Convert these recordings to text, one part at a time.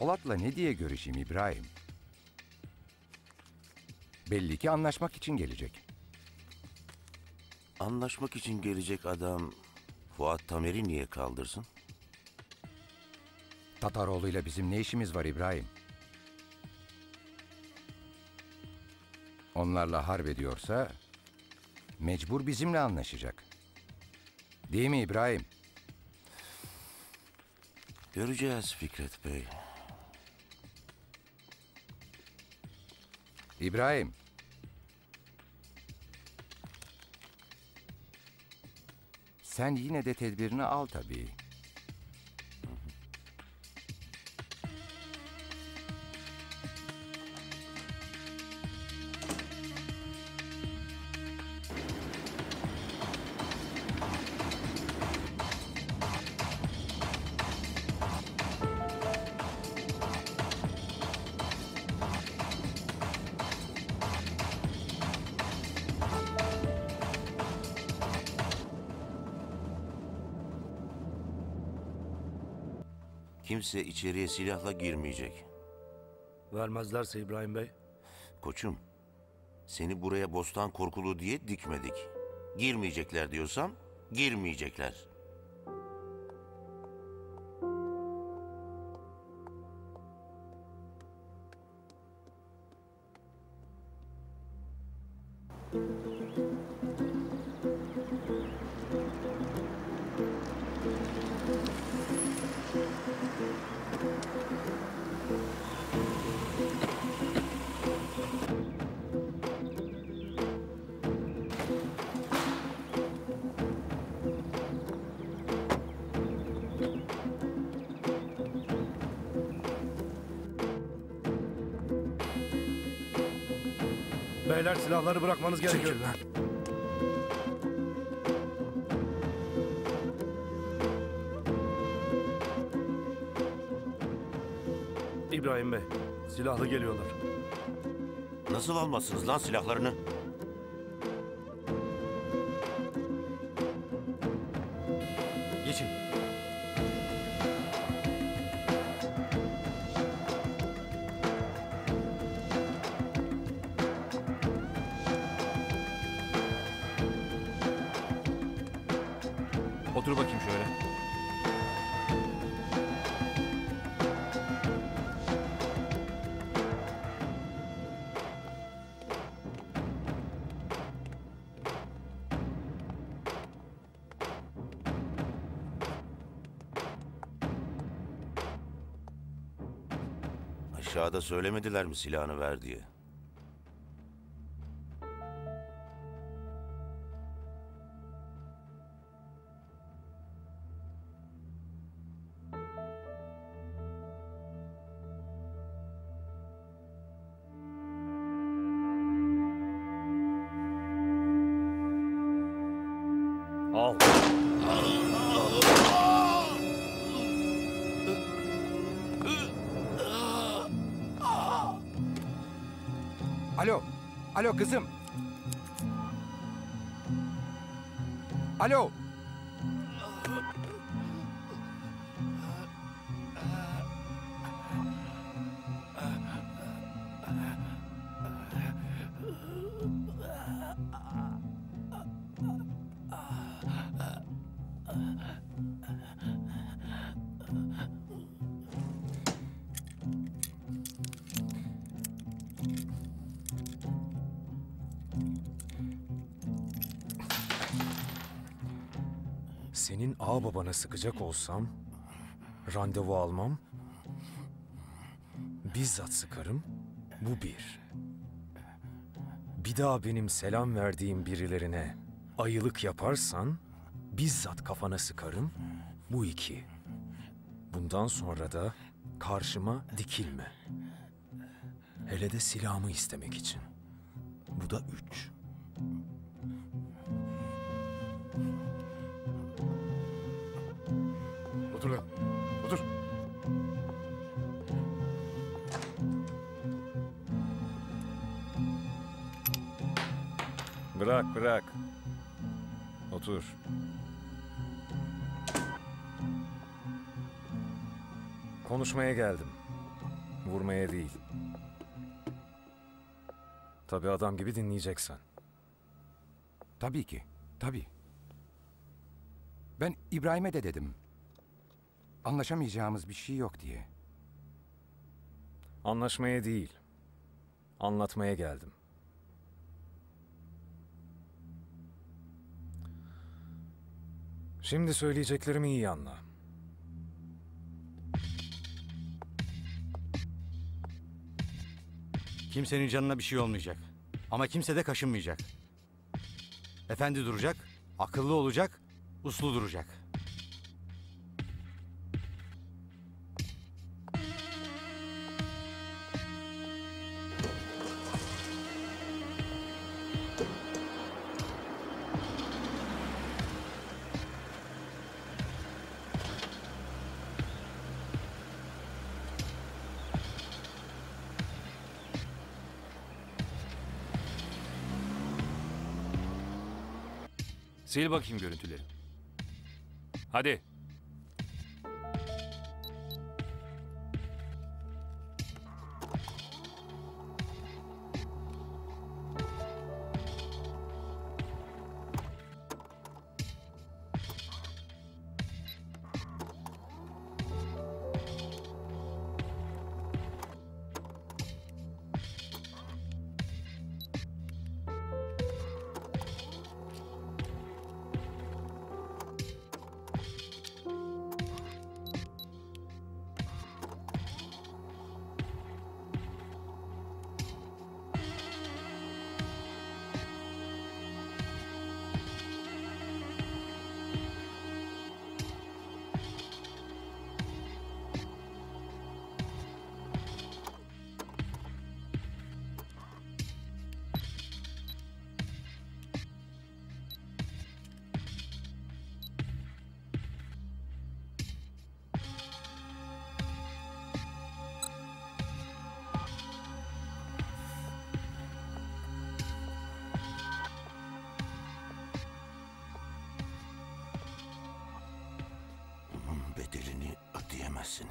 Polat'la ne diye görüşeyim İbrahim? Belli ki anlaşmak için gelecek. Anlaşmak için gelecek adam Fuat Tamer'i niye kaldırsın? Tataroğlu'yla bizim ne işimiz var İbrahim? Onlarla harp ediyorsa mecbur bizimle anlaşacak. Değil mi İbrahim? Göreceğiz Fikret Bey. İbrahim. Sen yine de tedbirini al tabii. Kimse içeriye silahla girmeyecek. Vermezlerse İbrahim Bey. Koçum, seni buraya bostan korkulu diye dikmedik. Girmeyecekler diyorsam girmeyecekler. Beyler silahları bırakmanız gerekiyor. İbrahim Bey, silahlı geliyorlar. Nasıl almazsınız lan silahlarını? Otur bakayım şöyle. Aşağıda söylemediler mi silahını ver diye? Alo. Alo kızım. Alo. Senin ağababana sıkacak olsam randevu almam. Bizzat sıkarım. Bu bir. Bir daha benim selam verdiğim birilerine ayılık yaparsan bizzat kafana sıkarım. Bu iki. Bundan sonra da karşıma dikilme. Hele de silahımı istemek için. Bu da üç. Otur lan. Otur. Bırak bırak. Otur. Konuşmaya geldim. Vurmaya değil. Tabii adam gibi dinleyeceksen. Tabii ki, tabii. Ben İbrahim'e de dedim. Anlaşamayacağımız bir şey yok diye. Anlaşmaya değil. Anlatmaya geldim. Şimdi söyleyeceklerimi iyi anla. Kimsenin canına bir şey olmayacak. Ama kimse de kaşınmayacak. Efendi duracak, akıllı olacak, uslu duracak. Sil bakayım görüntüleri. Hadi.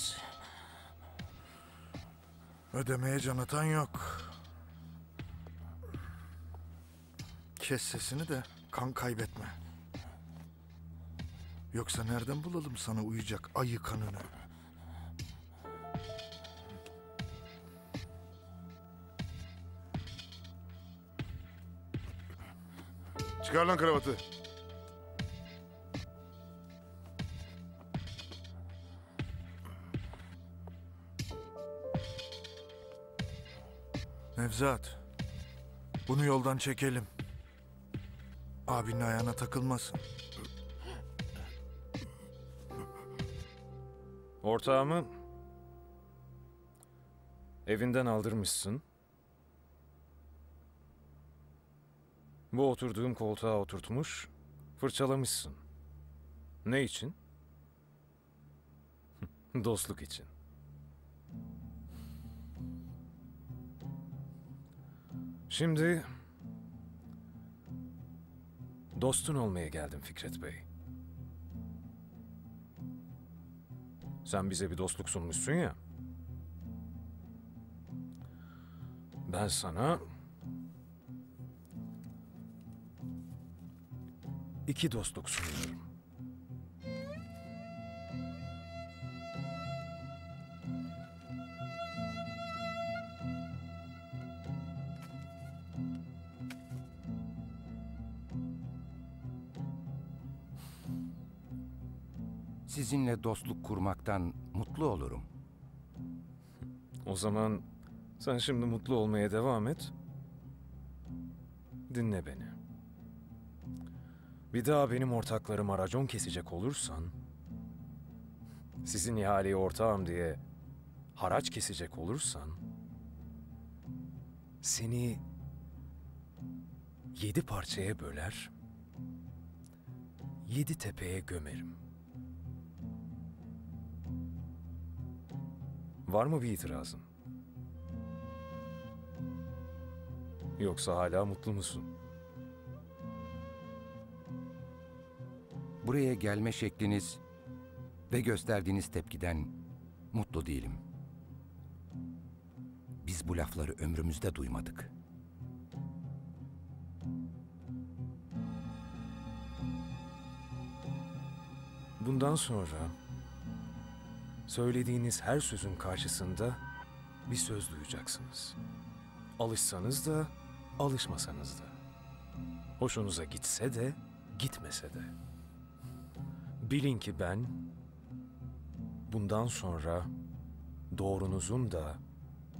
Ödeyemezsiniz. Ödemeye can atan yok. Kes sesini de kan kaybetme. Yoksa nereden bulalım sana uyacak ayı kanını? Çıkar lan kravatı. Nevzat. Bunu yoldan çekelim. Abinin ayağına takılmasın. Ortağımı evinden aldırmışsın. Bu oturduğum koltuğa oturtmuş, fırçalamışsın. Ne için? Dostluk için. Şimdi dostun olmaya geldim Fikret Bey. Sen bize bir dostluk sunmuşsun ya. Ben sana iki dostluk sunuyorum. Sizinle dostluk kurmaktan mutlu olurum. O zaman sen şimdi mutlu olmaya devam et. Dinle beni. Bir daha benim ortaklarıma racon kesecek olursan, sizin ihaleye ortağım diye haraç kesecek olursan, seni yedi parçaya böler, yedi tepeye gömerim. Var mı bir itirazın? Yoksa hala mutlu musun? Buraya gelme şekliniz ve gösterdiğiniz tepkiden mutlu değilim. Biz bu lafları ömrümüzde duymadık. Bundan sonra söylediğiniz her sözün karşısında bir söz duyacaksınız. Alışsanız da, alışmasanız da. Hoşunuza gitse de, gitmese de. Bilin ki ben bundan sonra doğrunuzun da,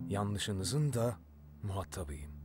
yanlışınızın da muhatabıyım.